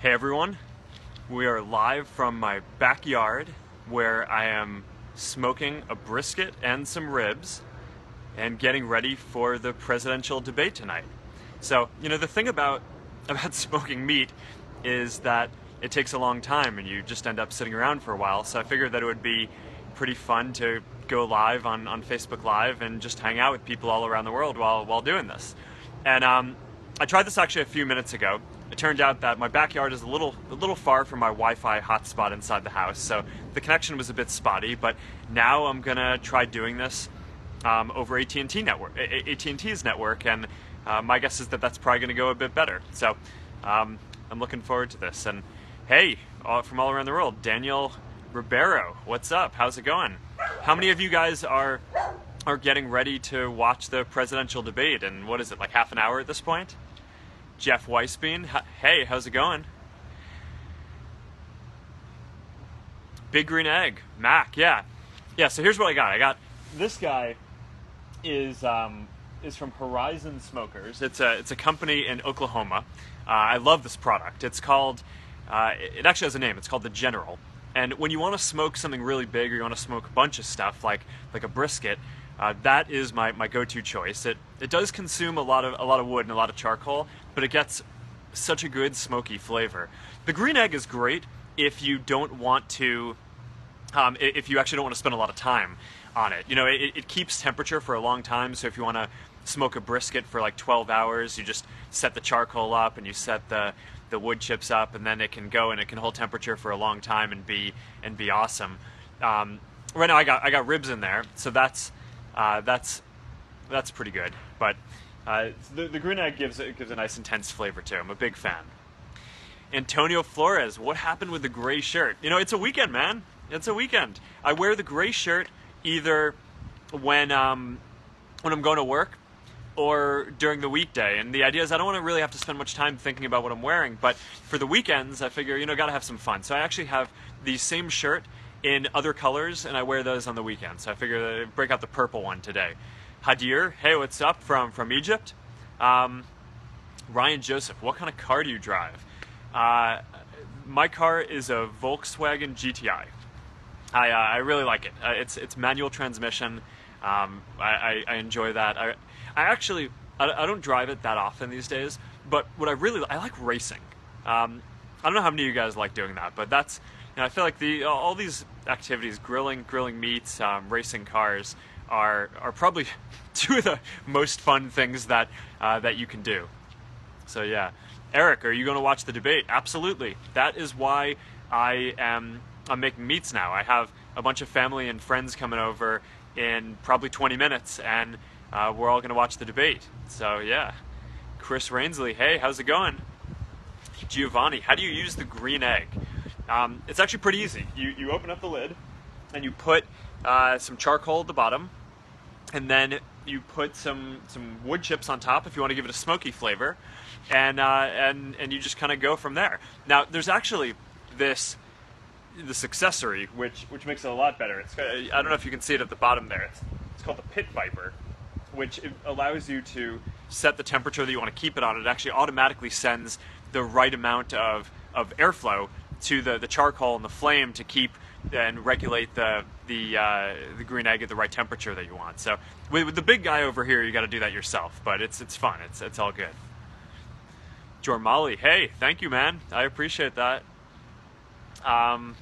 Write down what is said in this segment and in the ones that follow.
Hey everyone, we are live from my backyard where I am smoking a brisket and some ribs and getting ready for the presidential debate tonight. So, you know, the thing about about smoking meat is that it takes a long time and you just end up sitting around for a while. So I figured that it would be pretty fun to go live on, on Facebook Live and just hang out with people all around the world while while doing this. And um, I tried this actually a few minutes ago. It turned out that my backyard is a little a little far from my Wi-Fi hotspot inside the house, so the connection was a bit spotty. But now I'm gonna try doing this um, over AT&T network, AT&T's network, and uh, my guess is that that's probably gonna go a bit better. So um, I'm looking forward to this. And hey, all, from all around the world, Daniel Ribeiro, what's up? How's it going? How many of you guys are are getting ready to watch the presidential debate? And what is it, like half an hour at this point? Jeff Weisbein, hey, how's it going? Big Green Egg, Mac, yeah, yeah. So here's what I got. I got this guy is um, is from Horizon Smokers. It's a it's a company in Oklahoma. Uh, I love this product. It's called. Uh, it actually has a name. It's called the General. And when you want to smoke something really big or you want to smoke a bunch of stuff like like a brisket, uh, that is my, my go-to choice. It it does consume a lot of a lot of wood and a lot of charcoal, but it gets such a good smoky flavor. The green egg is great if you don't want to, um, if you actually don't want to spend a lot of time on it. You know, it, it keeps temperature for a long time. So if you want to smoke a brisket for like 12 hours, you just set the charcoal up and you set the the wood chips up, and then it can go and it can hold temperature for a long time and be and be awesome. Um, right now, I got I got ribs in there, so that's uh, that's that's pretty good. But uh, the, the green egg gives it gives a nice intense flavor too. I'm a big fan. Antonio Flores, what happened with the gray shirt? You know, it's a weekend, man. It's a weekend. I wear the gray shirt either when um, when I'm going to work or during the weekday. And the idea is I don't want to really have to spend much time thinking about what I'm wearing, but for the weekends, I figure, you know, gotta have some fun. So I actually have the same shirt in other colors, and I wear those on the weekends. So I figure I'd break out the purple one today. Hadir, hey, what's up from, from Egypt? Um, Ryan Joseph, what kind of car do you drive? Uh, my car is a Volkswagen GTI. I, uh, I really like it. Uh, it's, it's manual transmission. Um, I, I, I, enjoy that. I, I actually I, I, don't drive it that often these days, but what I really I like racing. Um, I don't know how many of you guys like doing that, but that's you know, I feel like the all these activities, grilling, grilling meats, um, racing cars, are are probably two of the most fun things that uh, that you can do. So yeah, Eric, are you going to watch the debate? Absolutely. That is why I am I'm making meats now. I have a bunch of family and friends coming over in probably 20 minutes, and uh, we're all going to watch the debate. So, yeah. Chris Rainsley, hey, how's it going? Giovanni, how do you use the green egg? Um, it's actually pretty easy. You, you open up the lid, and you put uh, some charcoal at the bottom, and then you put some, some wood chips on top if you want to give it a smoky flavor, and, uh, and, and you just kind of go from there. Now, there's actually this this accessory, which which makes it a lot better. It's I don't know if you can see it at the bottom there. It's, it's called the Pit Viper, which allows you to set the temperature that you want to keep it on. It actually automatically sends the right amount of, of airflow to the, the charcoal and the flame to keep and regulate the the uh, the green egg at the right temperature that you want. So with, with the big guy over here, you got to do that yourself, but it's it's fun. It's it's all good. Jormali, hey, thank you, man. I appreciate that. Um,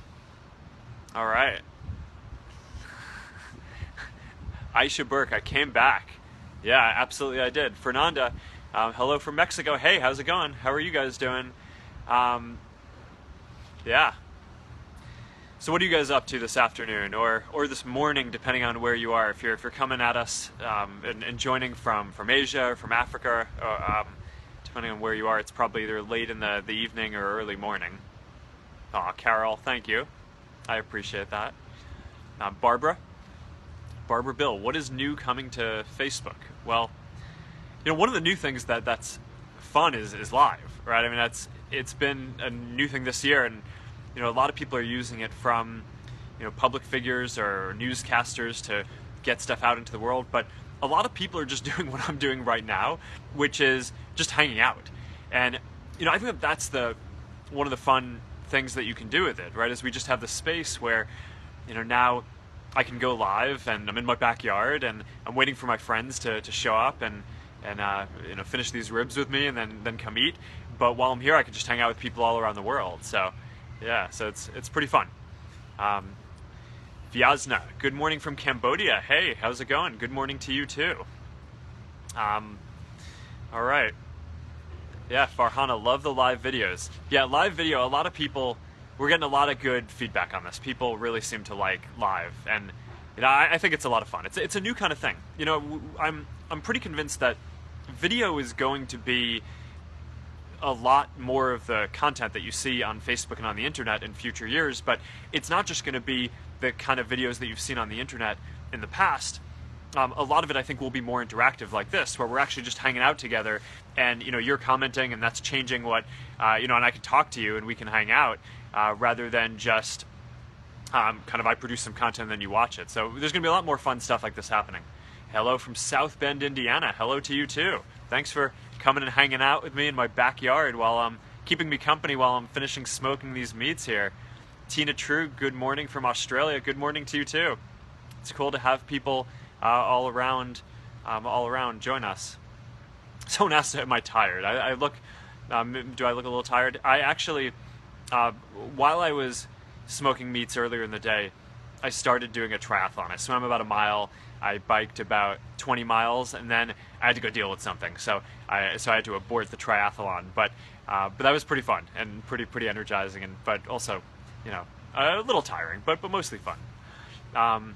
all right. Aisha Burke, I came back. Yeah, absolutely, I did. Fernanda, um, hello from Mexico. Hey, how's it going? How are you guys doing? Um, yeah. So, what are you guys up to this afternoon, or or this morning, depending on where you are? If you're if you're coming at us um, and, and, joining from from Asia or from Africa, or, um, depending on where you are, it's probably either late in the the evening or early morning. Aw, Carol, thank you. I appreciate that. Uh, Barbara, Barbara Bill, what is new coming to Facebook? Well, you know, one of the new things that that's fun is is live, right? I mean, that's it's been a new thing this year, and you know, a lot of people are using it from you know public figures or newscasters to get stuff out into the world, but a lot of people are just doing what I'm doing right now, which is just hanging out. And you know, I think that that's the one of the fun things that you can do with it, right? Is we just have the space where, you know, now I can go live and I'm in my backyard and I'm waiting for my friends to, to show up and and uh, you know finish these ribs with me and then then come eat. But while I'm here, I can just hang out with people all around the world. So yeah, so it's it's pretty fun. Um, Vyazna, good morning from Cambodia. Hey, how's it going? Good morning to you too. Um, all right. Yeah, Farhana, love the live videos. Yeah, live video, a lot of people, we're getting a lot of good feedback on this. People really seem to like live, and you know, I, I think it's a lot of fun. It's, it's a new kind of thing. You know, I'm, I'm pretty convinced that video is going to be a lot more of the content that you see on Facebook and on the internet in future years, but it's not just going to be the kind of videos that you've seen on the internet in the past. Um, a lot of it, I think, will be more interactive like this, where we're actually just hanging out together, and you know, you're commenting, and that's changing what uh, you know, and I can talk to you, and we can hang out, uh, rather than just um, kind of I produce some content and then you watch it. So there's going to be a lot more fun stuff like this happening. Hello from South Bend, Indiana. Hello to you too. Thanks for coming and hanging out with me in my backyard while I'm keeping me company while I'm finishing smoking these meats here. Tina True, good morning from Australia. Good morning to you too. It's cool to have people uh, all around, um, all around join us. Someone asked, "Am I tired?" I, I look. Um, do I look a little tired? I actually, uh, while I was smoking meats earlier in the day, I started doing a triathlon. I swam about a mile. I biked about 20 miles, and then I had to go deal with something. So I so I had to abort the triathlon. But uh, but that was pretty fun and pretty pretty energizing, and but also you know a little tiring, but but mostly fun. Um,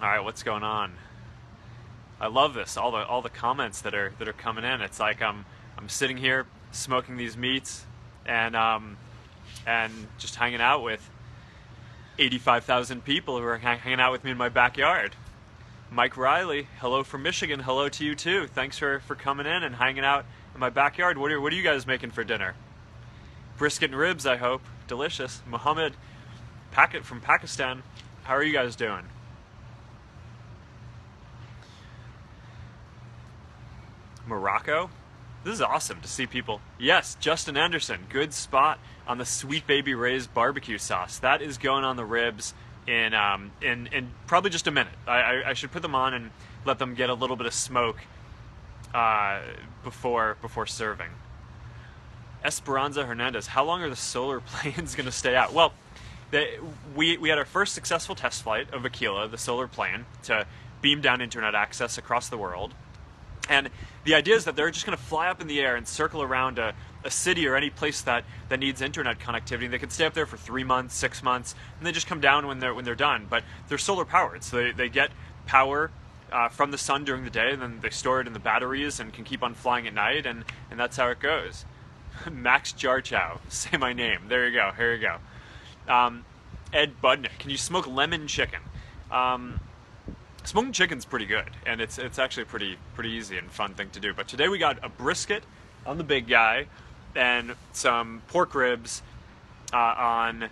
all right, what's going on? I love this. All the all the comments that are that are coming in. It's like I'm I'm sitting here smoking these meats, and um, and just hanging out with 85,000 people who are hanging out with me in my backyard. Mike Riley, hello from Michigan. Hello to you too. Thanks for, for coming in and hanging out in my backyard. What are, what are you guys making for dinner? Brisket and ribs, I hope. Delicious. Mohammed Packet from Pakistan. How are you guys doing? Morocco? This is awesome to see people. Yes, Justin Anderson, good spot on the Sweet Baby Ray's barbecue sauce. That is going on the ribs in um, in, in probably just a minute. I, I, should put them on and let them get a little bit of smoke uh, before before serving. Esperanza Hernandez, how long are the solar planes going to stay out? Well, they, we we had our first successful test flight of Aquila, the solar plane, to beam down internet access across the world. And the idea is that they're just going to fly up in the air and circle around a, a city or any place that, that needs internet connectivity. They can stay up there for three months, six months, and they just come down when they're when they're done. But they're solar powered, so they, they get power uh, from the sun during the day, and then they store it in the batteries and can keep on flying at night, and, and that's how it goes. Max Jarchow, say my name. There you go. Here you go. Um, Ed Budnick, can you smoke lemon chicken? Um, Smoking chicken's pretty good, and it's it's actually pretty pretty easy and fun thing to do. But today we got a brisket on the big guy, and some pork ribs uh, on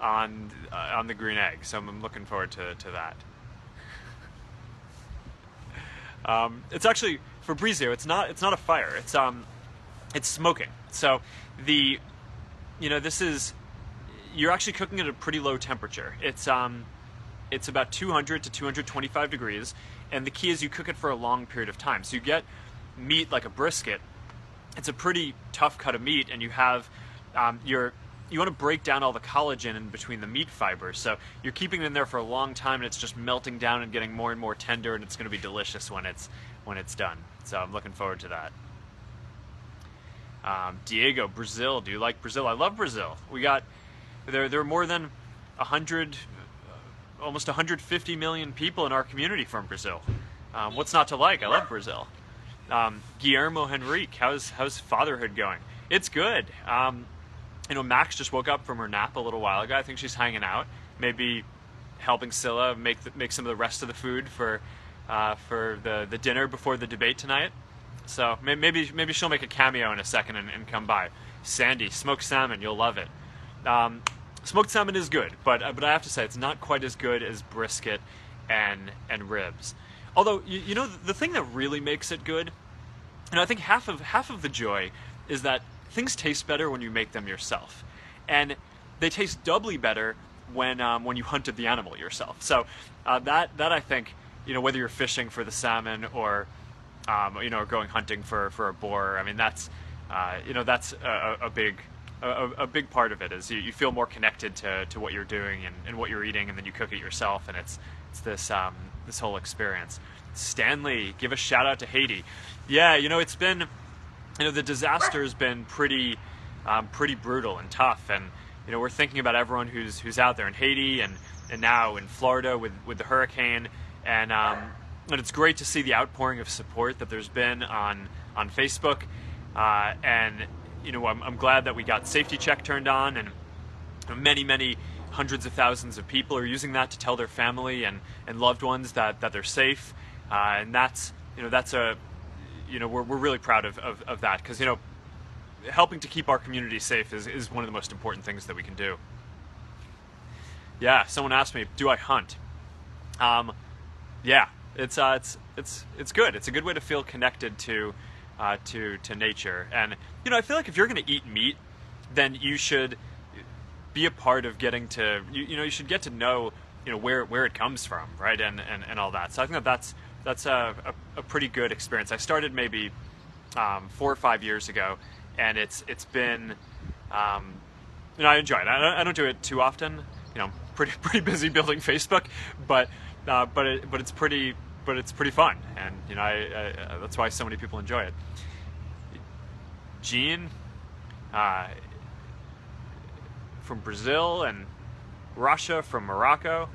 on uh, on the green egg. So I'm looking forward to to that. Um, it's actually Fabrizio. It's not it's not a fire. It's um it's smoking. So the you know this is you're actually cooking at a pretty low temperature. It's um it's about 200 to 225 degrees, and the key is you cook it for a long period of time. So you get meat like a brisket. It's a pretty tough cut of meat, and you have um, your you want to break down all the collagen in between the meat fibers. So you're keeping it in there for a long time, and it's just melting down and getting more and more tender, and it's going to be delicious when it's when it's done. So I'm looking forward to that. Um, Diego, Brazil. Do you like Brazil? I love Brazil. We got there. There are more than hundred almost 150 million people in our community from Brazil. Um, what's not to like? I love Brazil. Um, Guillermo Henrique, how's how's fatherhood going? It's good. Um, you know, Max just woke up from her nap a little while ago. I think she's hanging out, maybe helping Cilla make the, make some of the rest of the food for uh, for the the dinner before the debate tonight. So maybe maybe she'll make a cameo in a second and, and come by. Sandy, smoked salmon, you'll love it. Um, Smoked salmon is good, but uh, but I have to say it's not quite as good as brisket and and ribs. Although you, you know the thing that really makes it good, and I think half of half of the joy is that things taste better when you make them yourself, and they taste doubly better when um, when you hunted the animal yourself. So uh, that that I think you know whether you're fishing for the salmon or um, you know going hunting for for a boar. I mean that's uh, you know that's a, a big a, a, big part of it is you, you, feel more connected to, to what you're doing and, and, what you're eating, and then you cook it yourself, and it's it's this um, this whole experience. Stanley, give a shout out to Haiti. Yeah, you know it's been you know the disaster has been pretty um, pretty brutal and tough, and you know we're thinking about everyone who's who's out there in Haiti and and now in Florida with with the hurricane, and um, and it's great to see the outpouring of support that there's been on on Facebook, uh, and you know, I'm, I'm glad that we got safety check turned on, and many, many hundreds of thousands of people are using that to tell their family and, and loved ones that, that they're safe. Uh, and that's, you know, that's a, you know, we're, we're really proud of, of, of that because, you know, helping to keep our community safe is, is one of the most important things that we can do. Yeah, someone asked me, do I hunt? Um, yeah, it's, uh, it's, it's, it's good. It's a good way to feel connected to, uh, to to nature. And you know, I feel like if you're going to eat meat, then you should be a part of getting to you, you know you should get to know you know where where it comes from, right? And and, and all that. So I think that that's that's a, a, a pretty good experience. I started maybe um, four or five years ago, and it's it's been um, you know I enjoy it. I don't, I don't do it too often. You know, pretty pretty busy building Facebook, but uh, but it, but it's pretty but it's pretty fun, and you know, I, I, that's why so many people enjoy it. Gene, uh, from Brazil and Russia, from Morocco,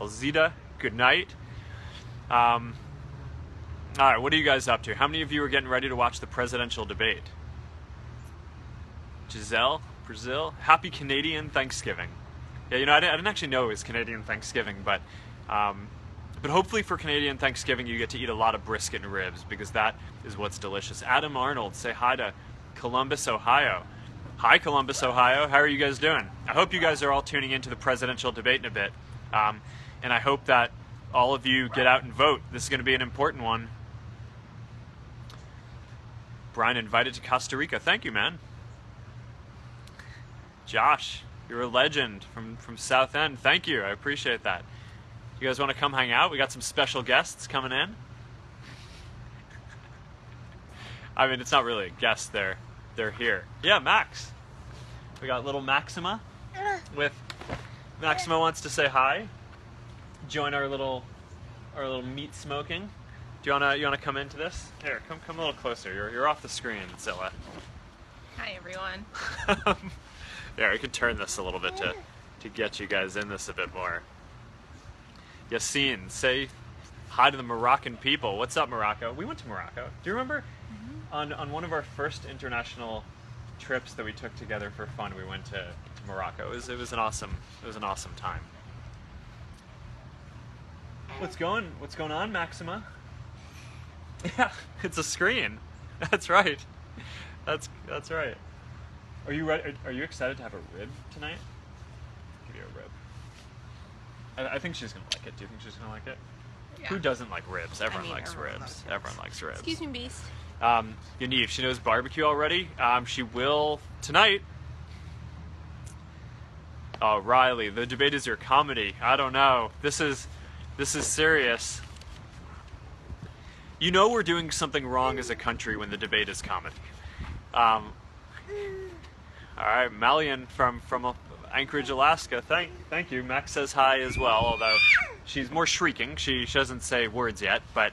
Alzida, good night. Um, all right, what are you guys up to? How many of you are getting ready to watch the presidential debate? Giselle, Brazil, happy Canadian Thanksgiving. Yeah, you know, I didn't, I didn't actually know it was Canadian Thanksgiving, but um, but hopefully for Canadian Thanksgiving, you get to eat a lot of brisket and ribs because that is what's delicious. Adam Arnold, say hi to Columbus, Ohio. Hi, Columbus, Ohio. How are you guys doing? I hope you guys are all tuning into the presidential debate in a bit. Um, and I hope that all of you get out and vote. This is going to be an important one. Brian invited to Costa Rica. Thank you, man. Josh, you're a legend from, from South End. Thank you. I appreciate that. You guys want to come hang out? We got some special guests coming in. I mean, it's not really a guest. They're they're here. Yeah, Max. We got little Maxima. With Maxima wants to say hi. Join our little our little meat smoking. Do you wanna you wanna come into this? Here, come come a little closer. You're you're off the screen, Zilla. Hi everyone. there, we can turn this a little bit to to get you guys in this a bit more. Yassine, say hi to the Moroccan people. What's up, Morocco? We went to Morocco. Do you remember. On, on one of our first international trips that we took together for fun? We went to, to Morocco. It was, it was an awesome it was an awesome time. What's going What's going on, Maxima? Yeah, it's a screen. That's right. That's that's right. Are you ready? Are you excited to have a rib tonight? Give you a rib. I, I think she's gonna like it. Do you think she's gonna like it? Yeah. Who doesn't like ribs? Everyone, I mean, likes, everyone ribs. ribs. Everyone likes ribs. Excuse me, Beast. Um, Yaniv, she knows barbecue already. Um, she will tonight. Oh, Riley, the debate is your comedy. I don't know. This is, this is serious. You know we're doing something wrong as a country when the debate is comedy. Um, all right, Malian from from Anchorage, Alaska. Thank, thank you. Max says hi as well, although she's more shrieking. She, she doesn't say words yet, but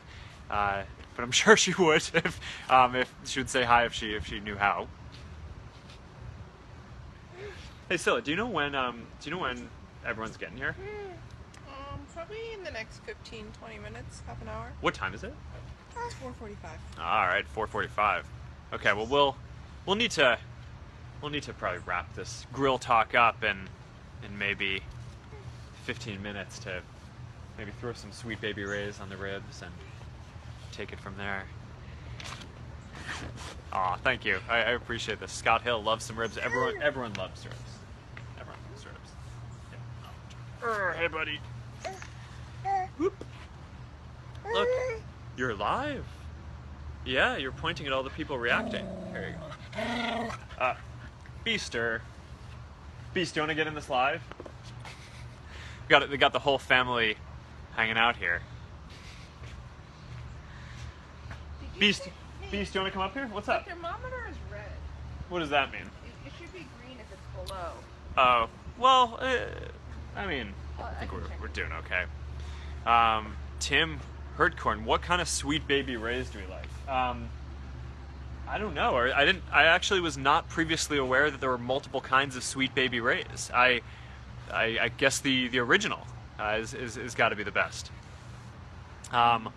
uh, but I'm sure she would if um, if she would say hi if she if she knew how. Hey, Cilla, do you know when um do you know when everyone's getting here? Um, probably in the next 15, 20 minutes, half an hour. What time is it? It's 4:45. All right, 4:45. Okay, well we'll we'll need to we'll need to probably wrap this grill talk up in in maybe 15 minutes to maybe throw some Sweet Baby Ray's on the ribs and take it from there. Aw, thank you. I, I, appreciate this. Scott Hill loves some ribs. Everyone, everyone loves ribs. Everyone loves ribs. Yeah. Oh. hey, buddy. Whoop. Look, you're live. Yeah, you're pointing at all the people reacting. Here you go. Uh, Beaster. Beast, do you want to get in this live? We got it. We got the whole family hanging out here. Did you Beast, Beast, do you want to come up here? What's up? The thermometer is red. What does that mean? It, it should be green if it's below. Oh, well, uh, I mean, Well, I I think can we're, we're doing okay. Um, Tim Hurtcorn, what kind of Sweet Baby Ray's do we like? Um, I don't know. I didn't. I actually was not previously aware that there were multiple kinds of Sweet Baby Ray's. I, I, I guess the the original uh, is is, is got to be the best. Um,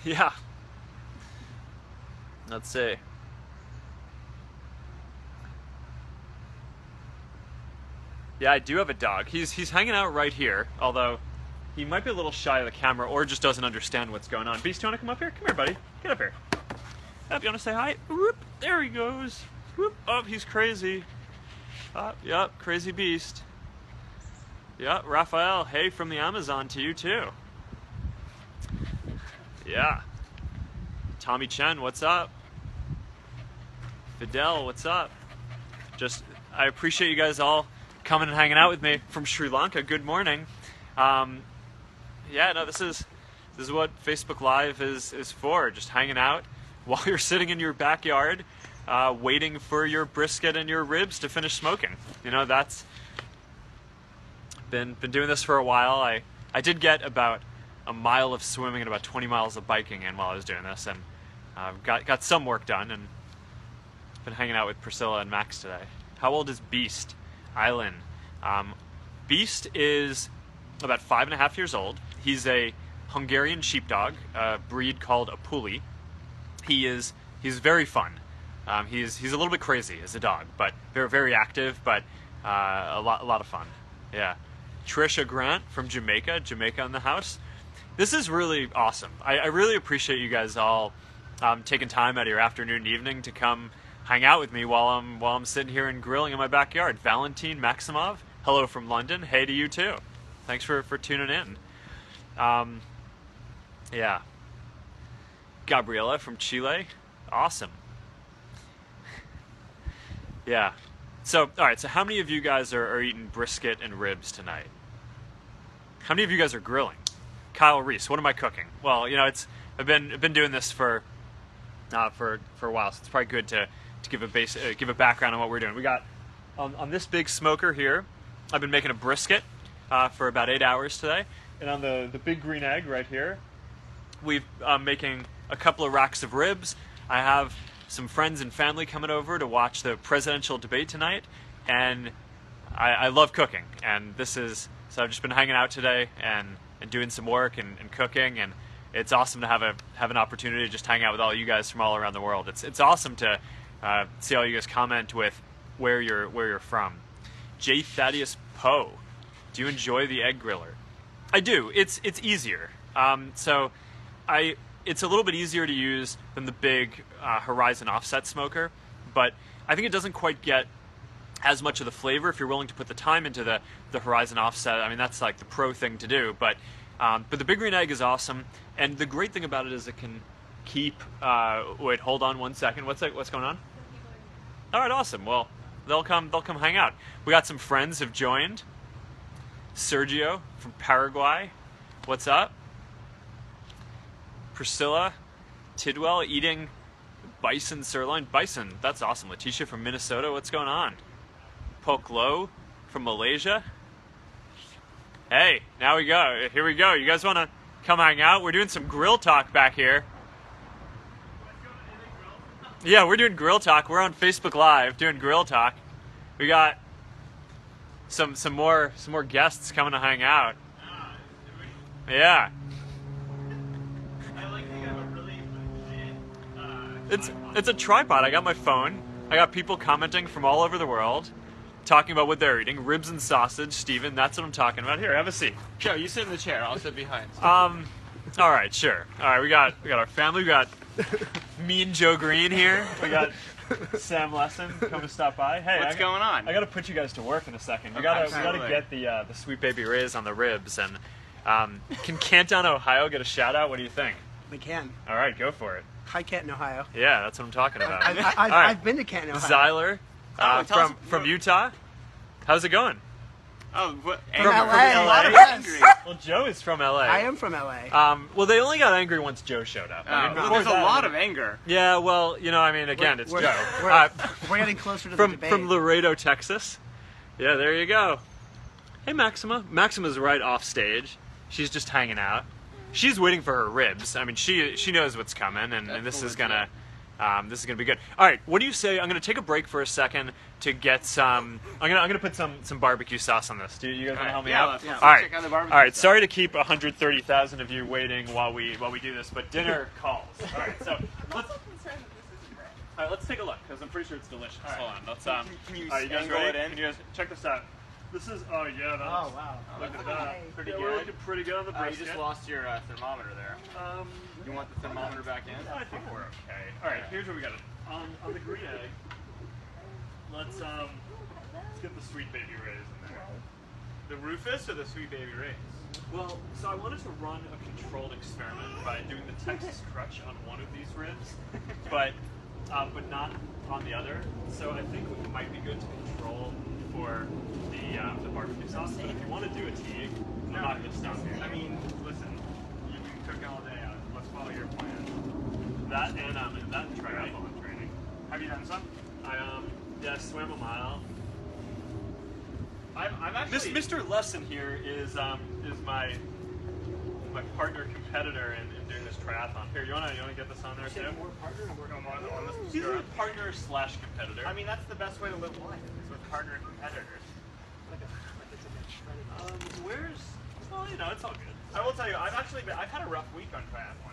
yeah. Let's see. Yeah, I do have a dog. He's he's hanging out right here, although he might be a little shy of the camera or just doesn't understand what's going on. Beast, do you want to come up here? Come here, buddy. Get up here. Up, you want to say hi? Whoop, there he goes. Whoop, oh, he's crazy. Up, yep, crazy beast. Yep, Raphael, hey from the Amazon to you too. Yeah. Tommy Chen, what's up? Fidel, what's up? Just, I appreciate you guys all coming and hanging out with me from Sri Lanka. Good morning. Um, yeah, no, this is this is what Facebook Live is is for. Just hanging out while you're sitting in your backyard, uh, waiting for your brisket and your ribs to finish smoking. You know, that's been been doing this for a while. I I did get about a mile of swimming and about 20 miles of biking in while I was doing this, and uh, got got some work done. And been hanging out with Priscilla and Max today. How old is Beast? Island. Um, Beast is about five and a half years old. He's a Hungarian sheepdog, a breed called a Puli. He is he's very fun. Um, he's he's a little bit crazy as a dog, but very very active, but uh, a lot a lot of fun. Yeah. Trisha Grant from Jamaica, Jamaica in the house. This is really awesome. I, I really appreciate you guys all um, taking time out of your afternoon and evening to come hang out with me while I'm while I'm sitting here and grilling in my backyard. Valentine Maximov, hello from London. Hey to you too. Thanks for for tuning in. Um, yeah. Gabriela from Chile, awesome. Yeah. So, all right. So, how many of you guys are, are eating brisket and ribs tonight? How many of you guys are grilling? Kyle Reese, what am I cooking? Well, you know, it's I've been I've been doing this for uh, for for a while, so it's probably good to to give a base uh, give a background on what we're doing. We got on, on this big smoker here. I've been making a brisket uh, for about eight hours today, and on the the big green egg right here, we've um, making a couple of racks of ribs. I have some friends and family coming over to watch the presidential debate tonight, and I, I love cooking. And this is so I've just been hanging out today and, and doing some work and, and cooking, and it's awesome to have a have an opportunity to just hang out with all you guys from all around the world. It's it's awesome to uh, see all you guys comment with where you're where you're from. J. Thaddeus Poe, do you enjoy the egg griller? I do. It's it's easier. Um, so I it's a little bit easier to use than the big uh, Horizon offset smoker, but I think it doesn't quite get as much of the flavor if you're willing to put the time into the the Horizon offset. I mean that's like the pro thing to do, but um, but the big green egg is awesome, and the great thing about it is it can keep. Uh, wait, hold on one second. What's that, what's going on? All right, awesome. Well, they'll come. They'll come hang out. We got some friends have joined. Sergio from Paraguay, what's up? Priscilla Tidwell eating bison sirloin. Bison, that's awesome. Letitia from Minnesota, what's going on? Poke Lo from Malaysia. Hey, now we go. Here we go. You guys want to come hang out? We're doing some grill talk back here. Yeah, we're doing grill talk. We're on Facebook Live doing grill talk. We got some some more some more guests coming to hang out. Yeah. It's it's a tripod. I got my phone. I got people commenting from all over the world, talking about what they're eating. Ribs and sausage, Steven, That's what I'm talking about. Here, have a seat. Joe, you sit in the chair. I'll sit behind. Um, all right, sure. All right, we got we got our family. We got me and Joe Green here. We got Sam Lessin coming to stop by. Hey, What's I, going on? I got to put you guys to work in a second. You gotta we gotta get the uh, the Sweet Baby Ray's on the ribs. And um, can Canton, Ohio, get a shout out? What do you think? We can. All right, go for it. Hi, Canton, Ohio. Yeah, that's what I'm talking about. I've, I, I've, I've been to Canton, Ohio. Zyler uh, Oh, us from from. Utah. How's it going? Oh, what? From angry. LA. A lot of Yes. angry. Well, Joe is from LA. I am from LA. Um, well, they only got angry once Joe showed up. Oh, I mean, well, before there's a lot of anger. Yeah, well, you know, I mean, again, We're- it's we're- Joe. We're, Uh, we're getting closer to from the debate. from Laredo, Texas. Yeah, there you go. Hey, Maxima. Maxima's right off stage. She's just hanging out. She's waiting for her ribs. I mean, she she knows what's coming, and, and this is gonna um, this is gonna be good. All right, what do you say? I'm gonna take a break for a second to get some. I'm gonna I'm gonna put some some barbecue sauce on this. Do you, you guys want to help me yeah, out? let's- let's All right. check out the barbecue All right. sauce. Sorry to keep 130,000 of you waiting while we while we do this, but dinner calls. All right. So I'm let's. also concerned that this isn't bread. All right, let's take a look because I'm pretty sure it's delicious. All right. Hold on, let's um. Can you all right, you guys angle ready? it in? Can you guys check this out? This is oh yeah, that Oh wow. Look at that. Pretty yeah, good. We're looking pretty good on the Uh, you just lost your uh, thermometer there. Um, You want the thermometer back in? I think we're okay. All right, here's what we got. On on the green egg, let's um, let's get the Sweet Baby Ray's in there. The Rufus or the Sweet Baby Ray's? Well, so I wanted to run a controlled experiment by doing the Texas crutch on one of these ribs, but uh, but not on the other. So I think it might be good to control for the uh, the barbecue sauce. But if you want to do a teague, I'm not going to stop you. I mean, listen, you can cook all day. Let's follow your plan. that and um that and triathlon training. Have you done some? I um yeah I swam a mile. I'm, I'm This actually. Mr. Lessin here is um is my my partner competitor in, in doing this triathlon. Here, you wanna you wanna get this on there too? No, more than on this He's a partner slash competitor. I mean, that's the best way to live life, is with partner and competitors. um, where's well, you know, it's all good. I will tell you, I've actually been, I've had a rough week on triathlon training.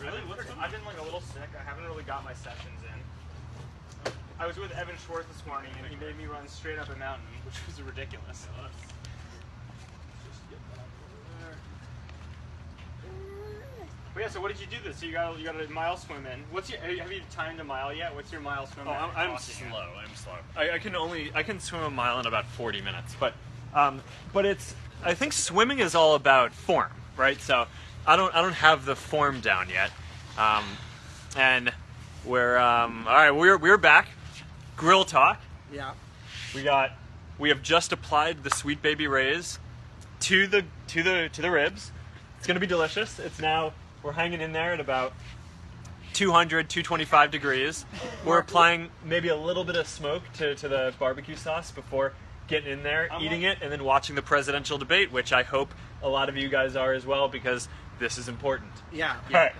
Really? I've been, What's I've been like a little sick. I haven't really got my sessions in. I was with Evan Schwartz this morning, and he made me run straight up a mountain, which was ridiculous. But yeah, so what did you do this? So you got you got a mile swim in. What's your have you timed a mile yet? What's your mile swim? Oh, I'm, I'm slow. I'm slow. I, I can only I can swim a mile in about 40 minutes, but um, but it's I think swimming is all about form, right? So I don't I don't have the form down yet, um, and we're um, all right. We're we're back. Grill talk. Yeah. We got we have just applied the Sweet Baby Ray's to the to the to the ribs. It's gonna be delicious. It's now we're hanging in there at about 200 225 degrees. We're applying maybe a little bit of smoke to, to the barbecue sauce before getting in there, eating it, and then watching the presidential debate, which I hope a lot of you guys are as well because this is important. Yeah. All right.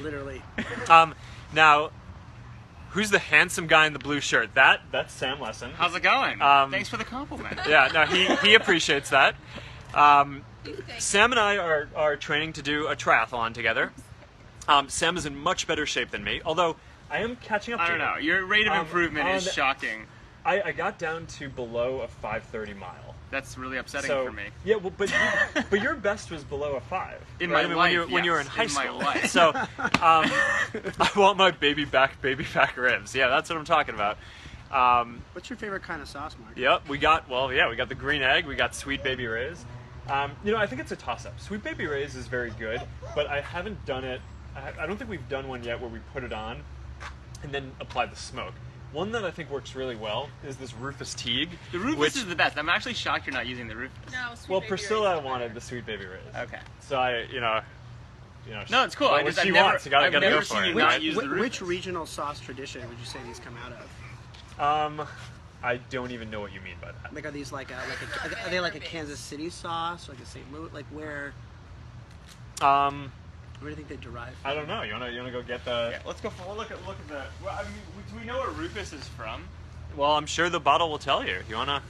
Literally. Um, now, who's the handsome guy in the blue shirt? That that's Sam Lessin. How's it going? Um, Thanks for the compliment. Yeah, no, he, he appreciates that. Um, Sam and I are, are training to do a triathlon together. Um, Sam is in much better shape than me, although I am catching up I to don't him. know. Your rate of Um, improvement on is shocking. I, I got down to below a 530 mile. That's really upsetting So for me. yeah, well, but you, but your best was below a five In right? my I mean, life, when you when you were in yes, high in my school. life. So um, I want my baby back baby back ribs. Yeah, that's what I'm talking about. Um, What's your favorite kind of sauce, Mark? Yep, we got well, yeah, we got the green egg, we got Sweet Baby Ray's. Um, you know, I think it's a toss-up. Sweet Baby Ray's is very good, but I haven't done it. I, I don't think we've done one yet where we put it on and then apply the smoke. One that I think works really well is this Rufus Teague. The Rufus which, is the best. I'm actually shocked you're not using the Rufus. No, sweet well, baby Priscilla rays wanted better. the Sweet Baby Ray's, Okay. so I, you know, you know. No, it's cool. I what just- she I've never- wants, you gotta, I've gotta never go for seen it. you Which, not use the Rufus. which regional sauce tradition would you say these come out of? Um, I don't even know what you mean by that. Like, are these like a, like a, are they- like a Kansas City sauce, like a St. Louis? Like, where Um, where do you think they derive? I don't know. You wanna you wanna go get the? Yeah, let's go. For, look at look at the. Well, I mean, do we know where Rufus is from? Well, I'm sure the bottle will tell you. You wanna?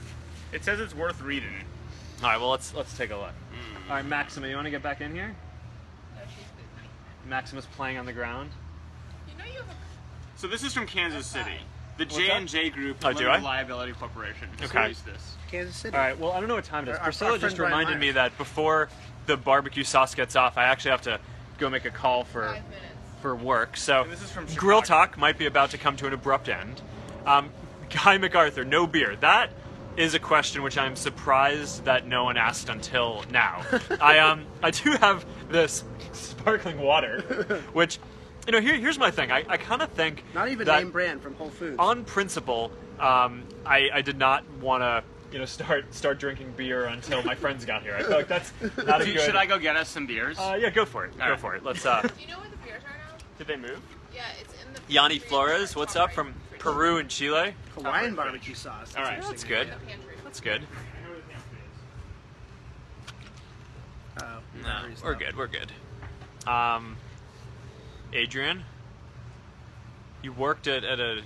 It says it's worth reading. All right. Well, let's let's take a look. Mm. All right, Maxima, you want to get back in here? No, she's good. Maxima's playing on the ground. You know you have a So this is from Kansas City. The J and J Group Oh, do Limited I? Liability Corporation Okay. released this. Kansas City. All right. Well, I don't know what time it is. Our- our- Priscilla our just friend Brian reminded me Myers. that before the barbecue sauce gets off, I actually have to go make a call for for work. So this is from grill talk might be about to come to an abrupt end. Um, Guy MacArthur, no beer. That is a question which I'm surprised that no one asked until now. I um I do have this sparkling water, which you know here here's my thing. I, I kind of think Not even name brand from Whole Foods. on principle, um, I I did not want to you know start start drinking beer until my friends got here. I feel like that's not a Do- good. Should I go get us some beers? Uh, yeah, go for it. All go right. for it. Let's. Uh, Do you know where the beers are now? did they move? Yeah, it's in the. Yanni. Flores, what's up from in the fridge. Peru and Chile? Hawaiian barbecue sauce. All right, interesting. that's good. In the pantry. That's good. I know where the pantry is. Oh, No, we're good. We're good. Um, Adrian, you worked at, at a. Uh,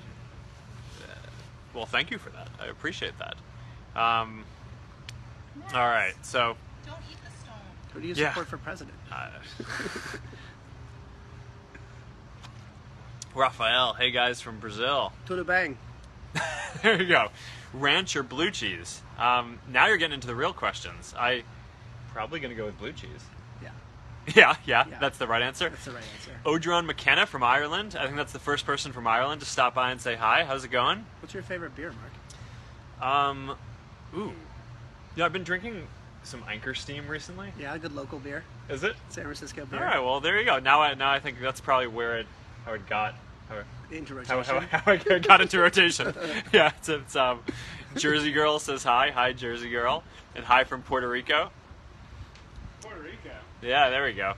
well, thank you for that. I appreciate that. Um, all right, so Don't eat the stone. Who do you Yeah. support for president? uh, Rafael, hey guys from Brazil. Tudo bang. there you go. Ranch or blue cheese? Um, now you're getting into the real questions. I probably going to go with blue cheese. Yeah, Yeah, yeah, Yeah. that's the right answer. that's the right answer. Odron McKenna from Ireland. I think that's the first person from Ireland to stop by and say hi. How's it going? What's your favorite beer, Mark? Um, ooh, yeah, I've been drinking some Anchor Steam recently. Yeah, a good local beer. Is it? San Francisco beer. All right. Well, there you go. Now I now I think that's probably where it how it got how, Into rotation. how, how it got into rotation. yeah, it's, it's um, Jersey Girl says hi, hi Jersey Girl, and hi from Puerto Rico. Puerto Rico. Yeah, there we go.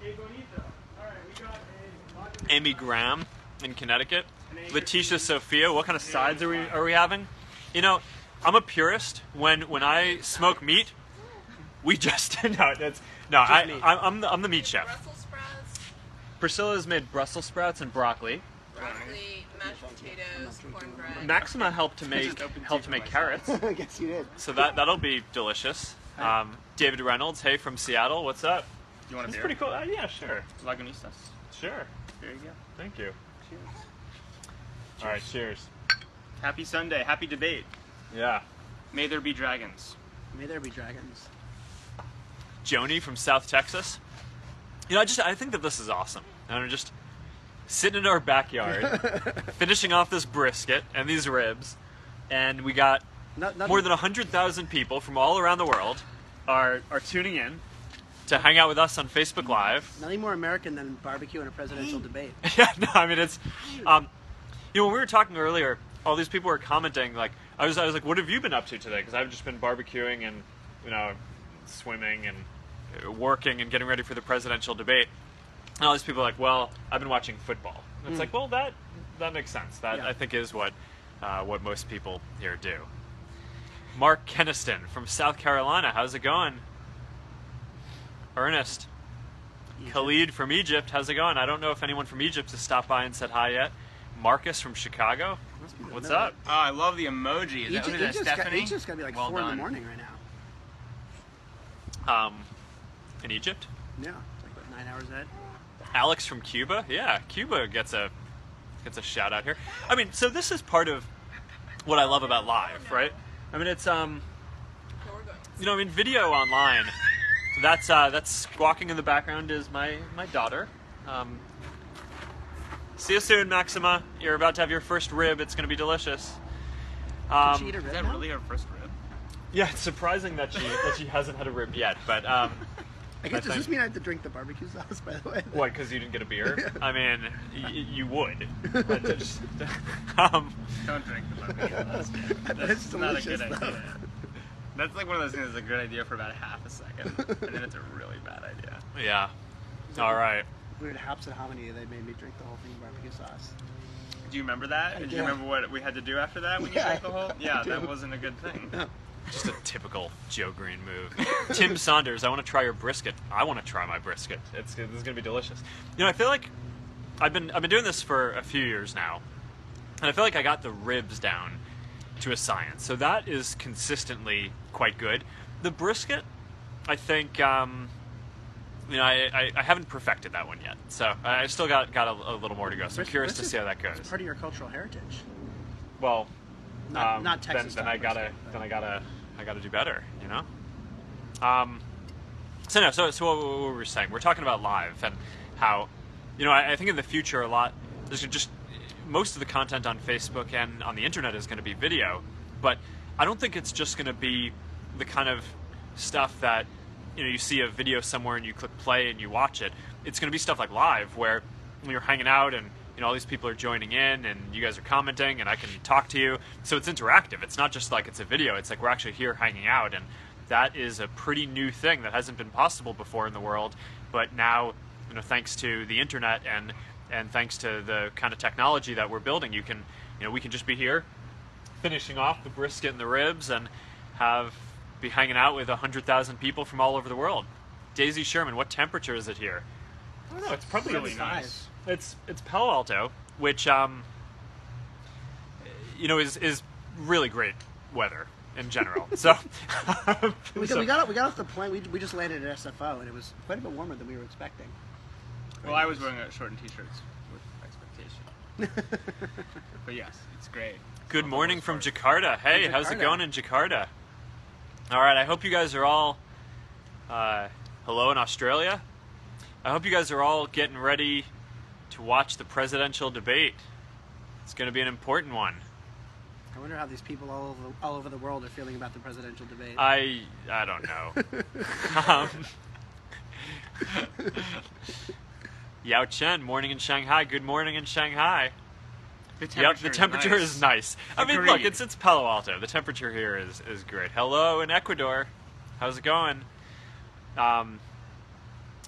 Hey, bonito. All right, we got a Amy Graham in Connecticut. An Letitia Sophia. What kind of sides are we are we having? You know, I'm a purist. When when I smoke meat, we just no, that's no. I, meat. I I'm the, I'm the meat chef. Brussels sprouts, Priscilla's made Brussels sprouts and broccoli. broccoli, mashed potatoes, cornbread. Maxima helped to make helped to make carrots, I guess you did. so that that'll be delicious. Um, David Reynolds, hey from Seattle, what's up? You want a That's beer? pretty cool. Uh, yeah, sure, Lagunitas. sure. There you go. Thank you. Cheers. All right, cheers. Happy Sunday. Happy debate. Yeah. May there be dragons. May there be dragons. Joni from South Texas. You know, I just I think that this is awesome. And I'm just sitting in our backyard, finishing off this brisket and these ribs, and we got Not, not more than hundred thousand people from all around the world are are tuning in to hang out with us on Facebook Live. nothing more American than barbecue in a presidential debate. yeah, no, I mean it's, um, you know, when we were talking earlier, all these people were commenting. Like, I was, I was like, "What have you been up to today?" Because I've just been barbecuing and, you know, swimming and uh, working and getting ready for the presidential debate. And all these people are like, "Well, I've been watching football." And it's like, well, that that makes sense. That Yeah. I think is what uh, what most people here do. Mark Keniston from South Carolina, how's it going? Ernest. Khalid from Egypt, how's it going? I don't know if anyone from Egypt has stopped by and said hi yet. Marcus from Chicago, Must be the what's middle. up? Oh, I love the emoji. Is that, Egypt, what is that, Egypt's got, Stephanie? Egypt's got to be like well four done. in the morning right now. Um, in Egypt, Yeah, it's like what, nine hours ahead. Alex from Cuba, yeah, Cuba gets a gets a shout out here. I mean, so this is part of what I love about live, right? I mean, it's um, Okay, we're going. you know, I mean, video online. That's uh, that's squawking in the background is my my daughter. Um, see you soon, Maxima. You're about to have your first rib. It's going to be delicious. Did she Um, eat a Is rib that now? really her first rib? yeah, it's surprising that she that she hasn't had a rib yet. But um, I guess I does this mean I have to drink the barbecue sauce? By the way. what? Because you didn't get a beer? I mean, y- you would. But just, um, Don't drink the barbecue. That's, That's that's not a good delicious, though. idea. That's like one of those things that's a good idea for about half a second, and then it's a really bad idea. yeah. All right. Weird hops and hominy. They made me drink the whole thing barbecue sauce. Do you remember that? I Do do. you remember what we had to do after that when you Yeah, drank the whole? Yeah, that wasn't a good thing. Just a typical Joe Green move. Tim Saunders, I want to try your brisket. I want to try my brisket. It's this is gonna be delicious. You know, I feel like I've been I've been doing this for a few years now, and I feel like I got the ribs down to a science. So that is consistently quite good. The brisket, I think, um, you know, I, I, I haven't perfected that one yet. So I still got got a, a little more to go. So I'm curious to brisket- see how that goes. It's part of your cultural heritage. Well, Not, um, not Texas. Then, then I gotta, then I gotta, I gotta do better. You know. Um. So no. So so what, what were we saying? We're talking about live and how, you know, I, I think in the future a lot there's just most of the content on Facebook and on the internet is going to be video, but I don't think it's just going to be the kind of stuff that you know you see a video somewhere and you click play and you watch it. It's going to be stuff like live where you're hanging out and you know all these people are joining in and you guys are commenting and I can talk to you. So it's interactive. It's not just like it's a video. It's like we're actually here hanging out and that is a pretty new thing that hasn't been possible before in the world. But now, you know, thanks to the internet and and thanks to the kind of technology that we're building, you can, you know, we can just be here, finishing off the brisket and the ribs, and have be hanging out with hundred thousand people from all over the world. Daisy Sherman, what temperature is it here? I don't know. It's probably Really Seventy-five. nice. it's it's Palo Alto, which um, you know is is really great weather in general. so, We, so- we got we got off the plane. We, we just landed at SFO, and it was quite a bit warmer than we were expecting. Well, I was wearing a short and t-shirts with expectation. but yes, it's great. Good morning from. Jakarta. Hey, From how's it going in Jakarta? All right, I hope you guys are all uh, hello in Australia. I hope you guys are all getting ready to watch the presidential debate. It's going to be an important one. I wonder how these people all over all over the world are feeling about the presidential debate. I I don't know. um, Yao Chen, morning in Shanghai. Good morning in Shanghai. The Yep, the temperature is nice. I mean, look, it's it's Palo Alto. The temperature here is is great. Hello in Ecuador. How's it going? Um,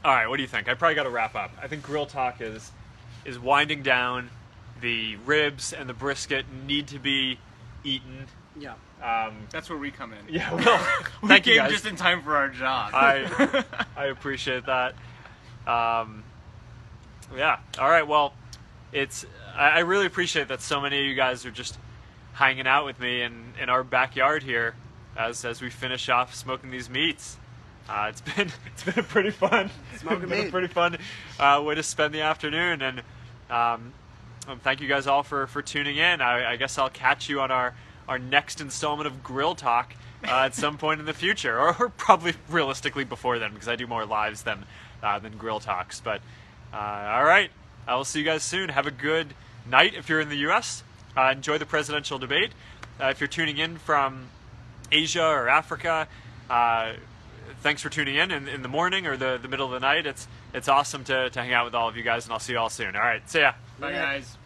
all right, what do you think? I probably got to wrap up. I think grill talk is is winding down. The ribs and the brisket need to be eaten. yeah. Um, That's where we come in. yeah, well, we thank you came guys. just in time for our job. I I appreciate that. Um, yeah. All right. Well, it's I, I really appreciate that so many of you guys are just hanging out with me in, in our backyard here as as we finish off smoking these meats. Uh, it's been it's been a pretty fun Smoking meat. pretty fun uh, way to spend the afternoon and um, um, thank you guys all for, for tuning in. I, I guess I'll catch you on our, our next installment of Grill Talk uh, at some point in the future, or, or probably realistically before then, because I do more lives than uh, than Grill Talks. But uh, all right, I will see you guys soon. Have a good night if you're in the U.S. Uh, enjoy the presidential debate. Uh, if you're tuning in from Asia or Africa, uh, thanks for tuning in, in in the morning or the, the middle of the night. It's it's awesome to, to hang out with all of you guys, and I'll see you all soon. All right, see ya. Bye, Yeah. guys.